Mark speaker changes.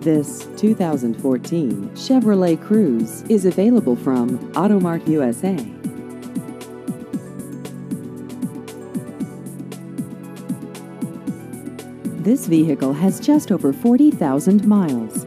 Speaker 1: This 2014 Chevrolet Cruze is available from Auto Mart USA. This vehicle has just over 40,000 miles.